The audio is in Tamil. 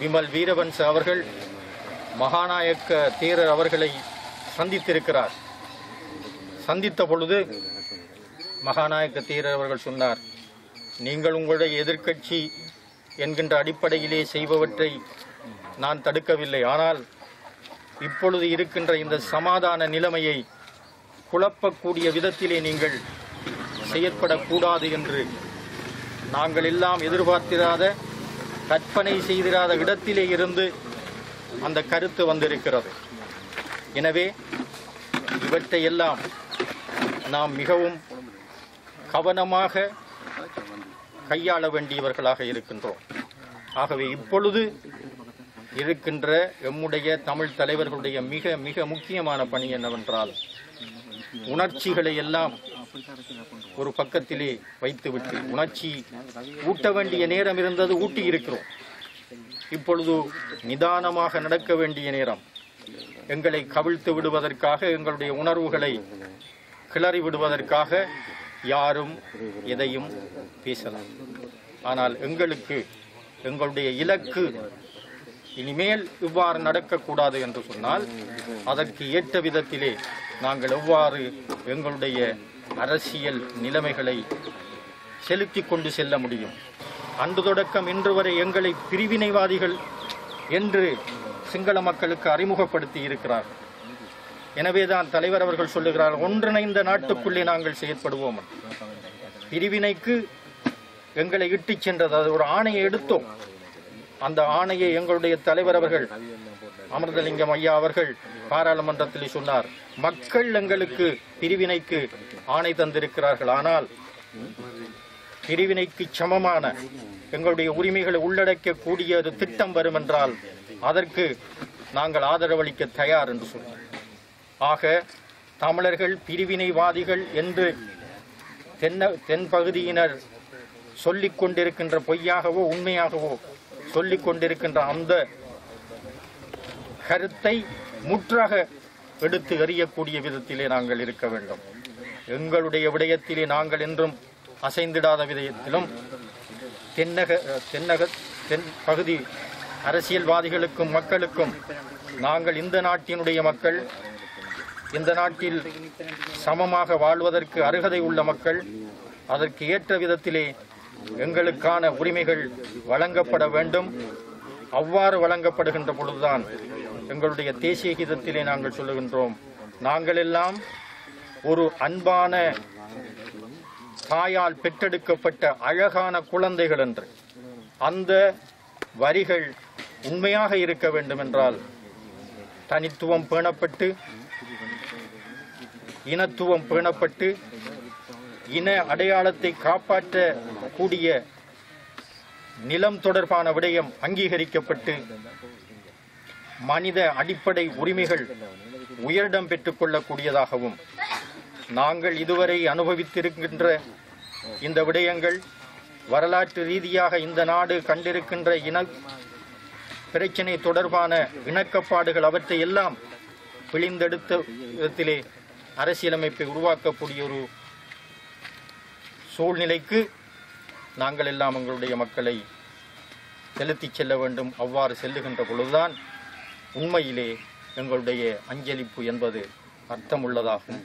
விமல் வீரவன்ச அவர்கள் மகாநாயக்க தேரர் அவர்களை சந்தித்திருக்கிறார். சந்தித்த பொழுது மகாநாயக்க தேரர் அவர்கள் சொன்னார் நீங்கள் உங்களுடைய எதிர்க்கட்சி என்கின்ற அடிப்படையிலே செய்பவற்றை நான் தடுக்கவில்லை. ஆனால் இப்பொழுது இருக்கின்ற இந்த சமாதான நிலைமையை குழப்பக்கூடிய விதத்திலே நீங்கள் செயற்படக்கூடாது என்று நாங்கள் எல்லாம் எதிர்பார்த்திராத கற்பனை செய்திராத இடத்திலே இருந்து அந்த கருத்து வந்திருக்கிறது. எனவே இவற்றை எல்லாம் நாம் மிகவும் கவனமாக கையாள வேண்டியவர்களாக இருக்கின்றோம். ஆகவே இப்பொழுது இருக்கின்ற எம்முடைய தமிழ் தலைவர்களுடைய மிக மிக முக்கியமான பணி என்னவென்றால் உணர்ச்சிகளை எல்லாம் ஒரு பக்கத்திலே வைத்துவிட்டு உணர்ச்சி ஊட்ட வேண்டிய நேரம் இருந்தது ஊட்டி இருக்கிறோம். இப்பொழுது நிதானமாக நடக்க வேண்டிய நேரம். எங்களை கவிழ்த்து விடுவதற்காக எங்களுடைய உணர்வுகளை கிளறி விடுவதற்காக யாரும் எதையும் பேசலாம். ஆனால் எங்களுக்கு எங்களுடைய இலக்கு இனிமேல் இவ்வாறு நடக்கக்கூடாது என்று சொன்னால் அதற்கு ஏற்ற விதத்திலே நாங்கள் எவ்வாறு எங்களுடைய அரசியல் நிலைமைகளை செலுத்தி கொண்டு செல்ல முடியும். அன்று தொடக்கம் இன்று வரை எங்களை பிரிவினைவாதிகள் என்று சிங்கள மக்களுக்கு அறிமுகப்படுத்தி இருக்கிறார். எனவேதான் தலைவர் அவர்கள் சொல்லுகிறார் ஒன்றிணைந்த நாட்டுக்குள்ளே நாங்கள் செயற்படுவோம். பிரிவினைக்கு எங்களை இட்டுச் சென்றது. அது ஒரு ஆணையை எடுத்தோம். அந்த ஆணையை எங்களுடைய தலைவர் அவர்கள் அமிர்தலிங்கம் ஐயா அவர்கள் பாராளுமன்றத்தில் சொன்னார். மக்கள் எங்களுக்கு பிரிவினைக்கு ஆணை தந்திருக்கிறார்கள். ஆனால் பிரிவினைக்கு சமமான எங்களுடைய உரிமைகளை உள்ளடக்கக்கூடிய ஒரு திட்டம் வரும் என்றால் அதற்கு நாங்கள் ஆதரவளிக்க தயார் என்று சொன்னார். ஆக தமிழர்கள் பிரிவினைவாதிகள் என்று தென்ன தென்பகுதியினர் சொல்லிக் கொண்டிருக்கின்ற பொய்யாகவோ உண்மையாகவோ சொல்லிக் கொண்டிருக்கின்ற அந்த கருத்தை முற்றாக எடுத்து எறியக்கூடிய விதத்திலே நாங்கள் இருக்க வேண்டும். எங்களுடைய விடயத்திலே நாங்கள் என்றும் அசைந்திடாத விதயத்திலும் தென்னக தென்னக தென் பகுதி அரசியல்வாதிகளுக்கும் மக்களுக்கும் நாங்கள் இந்த நாட்டினுடைய மக்கள் இந்த நாட்டில் சமமாக வாழ்வதற்கு அருகதை உள்ள மக்கள் அதற்கு ஏற்ற விதத்திலே எங்களுக்கான உரிமைகள் வழங்கப்பட வேண்டும். அவ்வாறு வழங்கப்படுகின்ற பொழுதுதான் எங்களுடைய தேசிய கீதத்திலே நாங்கள் சொல்லுகின்றோம். நாங்கள் எல்லாம் ஒரு அன்பான தாயால் பெற்றெடுக்கப்பட்ட அழகான குழந்தைகள் என்று. அந்த வரிகள் உண்மையாக இருக்க வேண்டும் என்றால் தனித்துவம் பேணப்பட்டு இனத்துவம் பேணப்பட்டு இன அடையாளத்தை காப்பாற்றக்கூடிய நிலம் தொடர்பான விடயம் அங்கீகரிக்கப்பட்டு மனித அடிப்படை உரிமைகள் உயரிடம் பெற்றுக் கொள்ளக்கூடியதாகவும் நாங்கள் இதுவரை அனுபவித்திருக்கின்ற இந்த விடயங்கள் வரலாற்று ரீதியாக இந்த நாடு கண்டிருக்கின்ற இன பிரச்சினை தொடர்பான இணக்கப்பாடுகள் அவற்றை எல்லாம் பிழிந்தெடுத்த விதத்திலே அரசியலமைப்பை உருவாக்கக்கூடிய ஒரு சூழ்நிலைக்கு நாங்கள் எல்லாம் எங்களுடைய மக்களை செலுத்திச் செல்ல வேண்டும். அவ்வாறு செல்லுகின்ற பொழுதுதான் உண்மையிலே எங்களுடைய அஞ்சலிப்பு என்பது அர்த்தமுள்ளதாகும்.